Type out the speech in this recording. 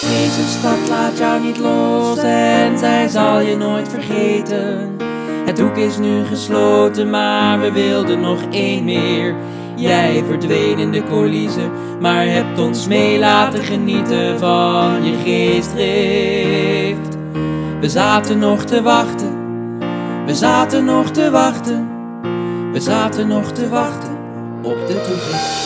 Deze stad laat jou niet los en zij zal je nooit vergeten. Het hoek is nu gesloten, maar we wilden nog één meer. Jij verdween in de coulissen, maar hebt ons mee laten genieten van je geestdrift. We zaten nog te wachten, we zaten nog te wachten, we zaten nog te wachten op de toegift.